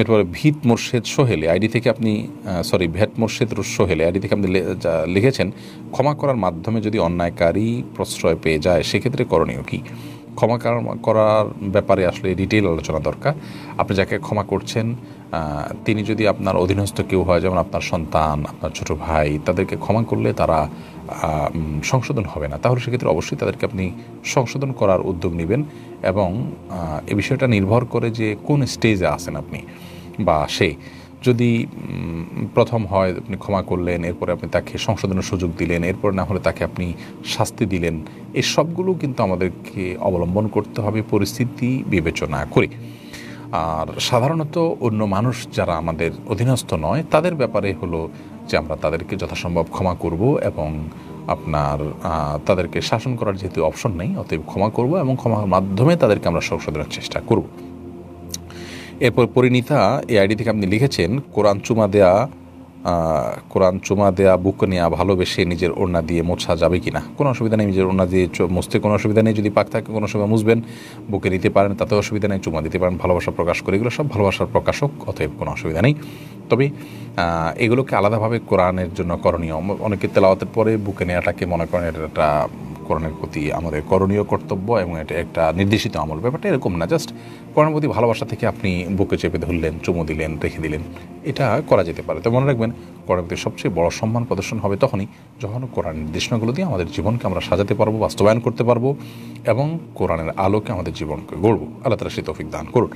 এরপরে ভিত মোর্শেদ সোহেলে, আইডি থেকে আপনি সরি ভ্যাট মোর্শেদ সোহেলে, আইডি থেকে আপনি লিখেছেন, ক্ষমা করার মাধ্যমে যদি অন্যায়কারী প্রশ্রয় পেয়ে যায়, সেক্ষেত্রে করণীয় কী? ক্ষমা করার- ব্যাপারে আসলে ডিটেল আলোচনা দরকার। আপনি যাকে ক্ষমা করছেন তিনি যদি আপনার অধীনস্থ কেউ হয়, যেমন আপনার সন্তান, আপনার ছোট ভাই, তাদেরকে ক্ষমা করলে তারা সংশোধন হবে না। তাহলে সেক্ষেত্রে অবশ্যই তাদেরকে আপনি সংশোধন করার উদ্যোগ নেবেন এবং এ বিষয়টা নির্ভর করে যে কোন স্টেজে আছেন আপনি বা সে। যদি প্রথম হয় আপনি ক্ষমা করলেন, এরপরে আপনি তাকে সংশোধনের সুযোগ দিলেন, এরপর না হলে তাকে আপনি শাস্তি দিলেন এই সবগুলো কিন্তু আমাদেরকে অবলম্বন করতে হবে পরিস্থিতি বিবেচনা করে। আর সাধারণত অন্য মানুষ যারা আমাদের অধীনস্থ নয়, তাদের ব্যাপারে হলো যে আমরা তাদেরকে যথাসম্ভব ক্ষমা করব এবং আপনার তাদেরকে শাসন করার যেহেতু অপশন নেই, অতএব ক্ষমা করব এবং ক্ষমার মাধ্যমে তাদেরকে আমরা সংশোধনের চেষ্টা করব। এরপর পরিণীতা, এই আইডি থেকে আপনি লিখেছেন, কোরআন চুমা দেয়া কোরআন চুমা দেয়া বুক নেওয়া ভালোবেসে নিজের ওড়না দিয়ে মোছা যাবে কি না কোনো অসুবিধা নেই, নিজের ওড়না দিয়ে মুছতে কোনো অসুবিধা নেই, যদি পাক থাকে কোনো সময় মুছবেন, বুকে নিতে পারেন তাতে অসুবিধা নেই, চুমা দিতে পারেন, ভালোবাসা প্রকাশ করে, এগুলো সব ভালোবাসার প্রকাশক, অতএব কোনো অসুবিধা নেই। তবে এগুলোকে আলাদাভাবে কোরআনের জন্য করণীয়, অনেকে তেলাওয়াতের পরে বুকে নেওয়াটাকে মনে করেন এটা একটা কোরআনের প্রতি আমাদের করণীয় কর্তব্য এবং এটা একটা নির্দেশিত আমল। ব্যাপারটা এরকম না জাস্ট কোরআনের প্রতি ভালোবাসা থেকে আপনি বুকে চেপে ধরলেন, চুমু দিলেন, রেখে দিলেন, এটা করা যেতে পারে। তো মনে রাখবেন, কোরআনের প্রতি সবচেয়ে বড় সম্মান প্রদর্শন হবে তখনই যখন কোরআন নির্দেশনাগুলো দিয়ে আমাদের জীবনকে আমরা সাজাতে পারব, বাস্তবায়ন করতে পারব এবং কোরআনের আলোকে আমাদের জীবনকে গড়বো। আল্লাহ তালা সে তৌফিক দান করুন।